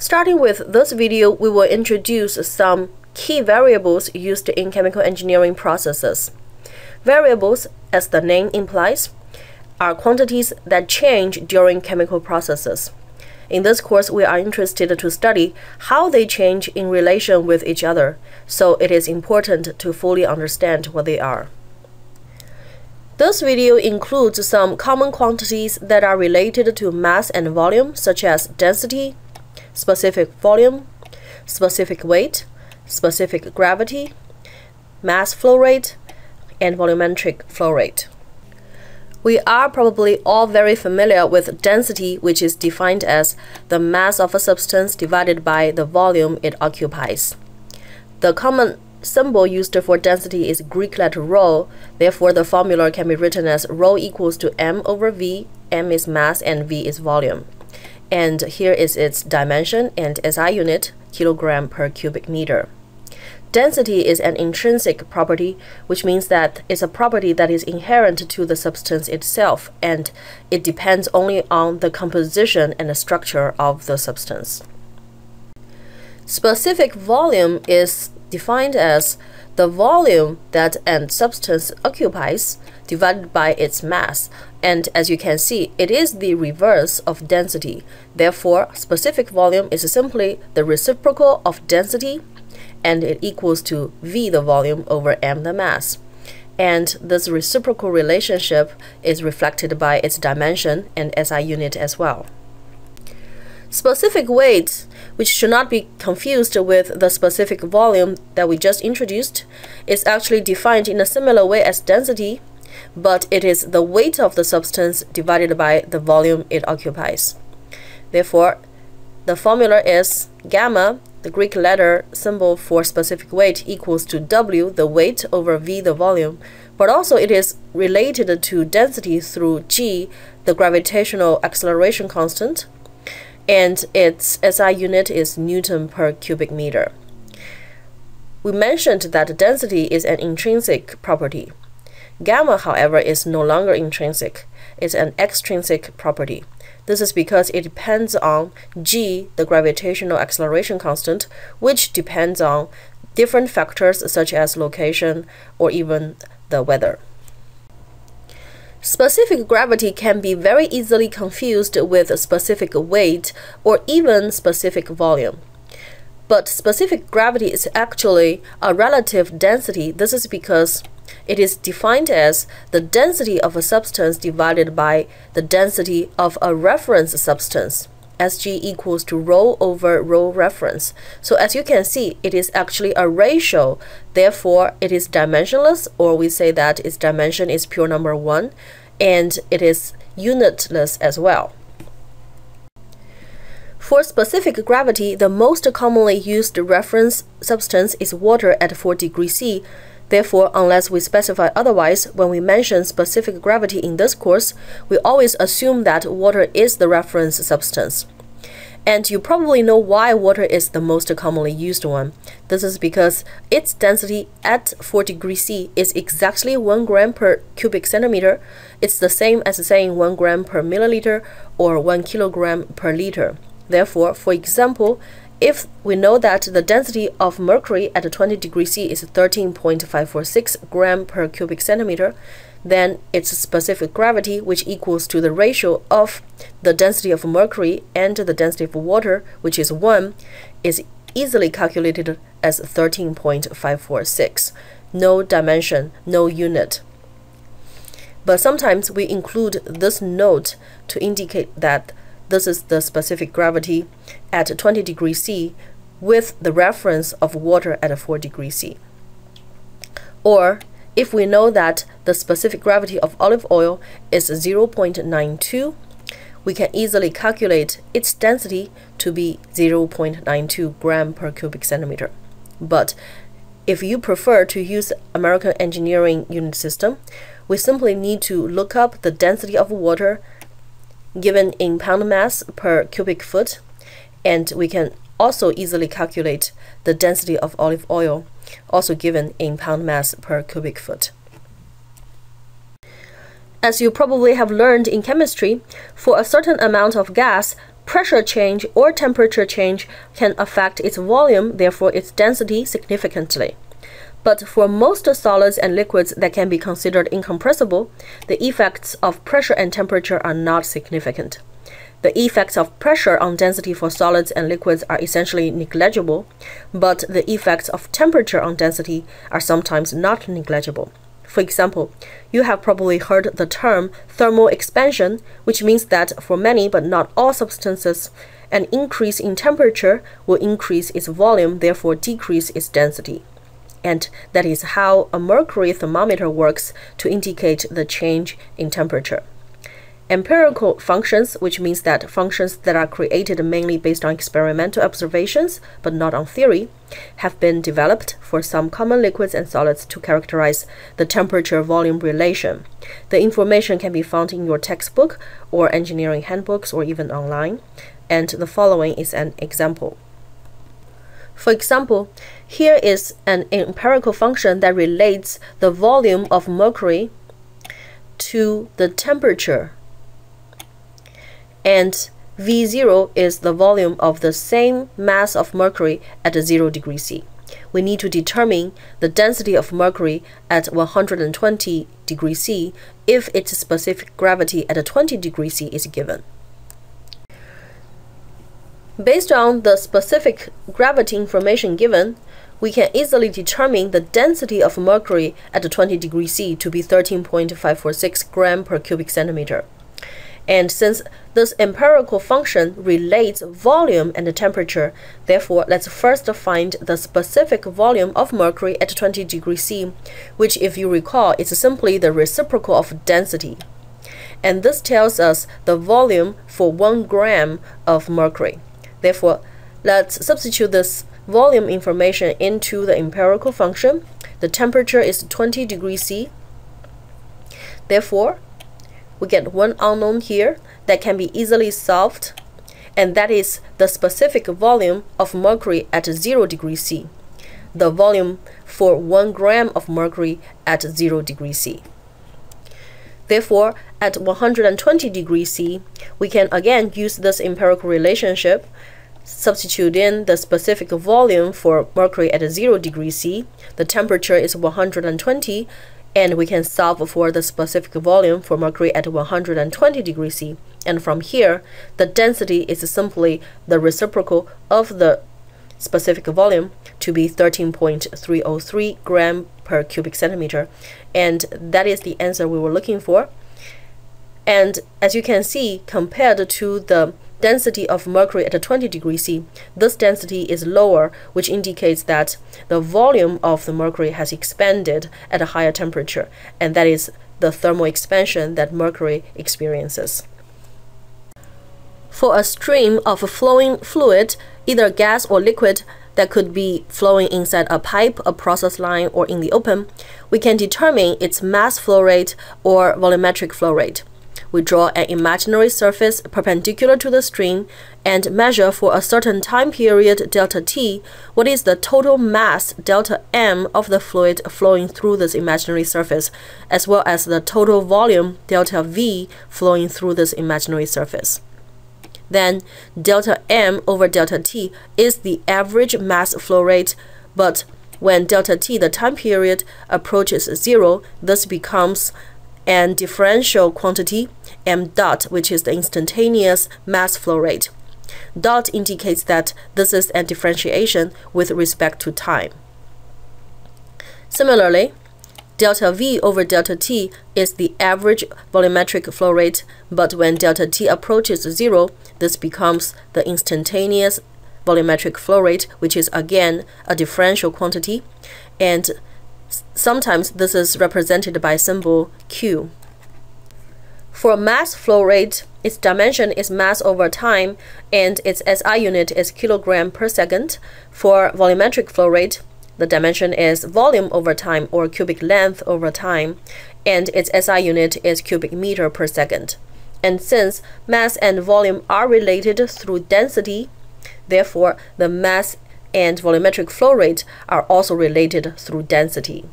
Starting with this video, we will introduce some key variables used in chemical engineering processes. Variables, as the name implies, are quantities that change during chemical processes. In this course, we are interested to study how they change in relation with each other, so it is important to fully understand what they are. This video includes some common quantities that are related to mass and volume, such as density, specific volume, specific weight, specific gravity, mass flow rate, and volumetric flow rate. We are probably all very familiar with density, which is defined as the mass of a substance divided by the volume it occupies. The common symbol used for density is Greek letter rho, therefore the formula can be written as rho equals to m over v, m is mass and v is volume and here is its dimension and SI unit, kilogram per cubic meter. Density is an intrinsic property, which means that it's a property that is inherent to the substance itself, and it depends only on the composition and the structure of the substance. Specific volume is defined as the volume that an substance occupies divided by its mass. And as you can see, it is the reverse of density. Therefore, specific volume is simply the reciprocal of density and it equals to V the volume over M the mass. And this reciprocal relationship is reflected by its dimension and SI unit as well. Specific weight, which should not be confused with the specific volume that we just introduced, is actually defined in a similar way as density, but it is the weight of the substance divided by the volume it occupies. Therefore, the formula is gamma, the Greek letter symbol for specific weight, equals to W, the weight, over V, the volume, but also it is related to density through G, the gravitational acceleration constant, and its SI unit is Newton per cubic meter. We mentioned that density is an intrinsic property. Gamma, however, is no longer intrinsic. It's an extrinsic property. This is because it depends on g, the gravitational acceleration constant, which depends on different factors such as location or even the weather. Specific gravity can be very easily confused with specific weight or even specific volume. But specific gravity is actually a relative density. This is because it is defined as the density of a substance divided by the density of a reference substance. Sg equals to rho over rho reference. So as you can see, it is actually a ratio. Therefore, it is dimensionless, or we say that its dimension is pure number 1, and it is unitless as well. For specific gravity, the most commonly used reference substance is water at 4 degrees C. Therefore, unless we specify otherwise, when we mention specific gravity in this course, we always assume that water is the reference substance. And you probably know why water is the most commonly used one. This is because its density at 4 degrees C is exactly 1 gram per cubic centimeter. It's the same as saying 1 gram per milliliter or 1 kilogram per liter. Therefore, for example, if we know that the density of mercury at 20 degrees C is 13.546 gram per cubic centimeter, then its specific gravity, which equals to the ratio of the density of mercury and the density of water, which is 1, is easily calculated as 13.546. No dimension, no unit. But sometimes we include this note to indicate that this is the specific gravity at 20 degrees C with the reference of water at 4 degrees C. Or if we know that the specific gravity of olive oil is 0.92, we can easily calculate its density to be 0.92 gram per cubic centimeter. But if you prefer to use American Engineering Unit System, we simply need to look up the density of water given in pound mass per cubic foot, and we can also easily calculate the density of olive oil, also given in pound mass per cubic foot. As you probably have learned in chemistry, for a certain amount of gas, pressure change or temperature change can affect its volume, therefore its density, significantly. But for most solids and liquids that can be considered incompressible, the effects of pressure and temperature are not significant. The effects of pressure on density for solids and liquids are essentially negligible, but the effects of temperature on density are sometimes not negligible. For example, you have probably heard the term thermal expansion, which means that for many but not all substances, an increase in temperature will increase its volume, therefore decrease its density. And that is how a mercury thermometer works to indicate the change in temperature. Empirical functions, which means that functions that are created mainly based on experimental observations but not on theory, have been developed for some common liquids and solids to characterize the temperature volume relation. The information can be found in your textbook or engineering handbooks or even online, and the following is an example. For example, here is an empirical function that relates the volume of mercury to the temperature and V0 is the volume of the same mass of mercury at 0 degrees C. We need to determine the density of mercury at 120 degrees C if its specific gravity at 20 degrees C is given. Based on the specific gravity information given, we can easily determine the density of mercury at 20 degrees C to be 13.546 gram per cubic centimeter. And since this empirical function relates volume and temperature, therefore let's first find the specific volume of mercury at 20 degrees C, which if you recall is simply the reciprocal of density. And this tells us the volume for 1 gram of mercury. Therefore, let's substitute this volume information into the empirical function. The temperature is 20 degrees C. Therefore, we get one unknown here that can be easily solved, and that is the specific volume of mercury at 0 degrees C, the volume for 1 gram of mercury at 0 degrees C. Therefore, at 120 degrees C, we can again use this empirical relationship, substitute in the specific volume for mercury at 0 degrees C, the temperature is 120, and we can solve for the specific volume for mercury at 120 degrees C. And from here, the density is simply the reciprocal of the specific volume to be 13.303 gram per cubic centimeter. And that is the answer we were looking for. And as you can see, compared to the density of mercury at 20 degrees C, this density is lower, which indicates that the volume of the mercury has expanded at a higher temperature, and that is the thermal expansion that mercury experiences. For a stream of a flowing fluid, either gas or liquid, that could be flowing inside a pipe, a process line, or in the open, we can determine its mass flow rate or volumetric flow rate we draw an imaginary surface perpendicular to the stream and measure for a certain time period delta t what is the total mass delta m of the fluid flowing through this imaginary surface, as well as the total volume delta v flowing through this imaginary surface. Then delta m over delta t is the average mass flow rate, but when delta t, the time period, approaches zero, this becomes an differential quantity m dot, which is the instantaneous mass flow rate. Dot indicates that this is a differentiation with respect to time. Similarly, delta V over delta T is the average volumetric flow rate, but when delta T approaches zero, this becomes the instantaneous volumetric flow rate, which is again a differential quantity, and sometimes this is represented by symbol Q. For mass flow rate, its dimension is mass over time and its SI unit is kilogram per second. For volumetric flow rate, the dimension is volume over time or cubic length over time, and its SI unit is cubic meter per second. And since mass and volume are related through density, therefore the mass and volumetric flow rate are also related through density.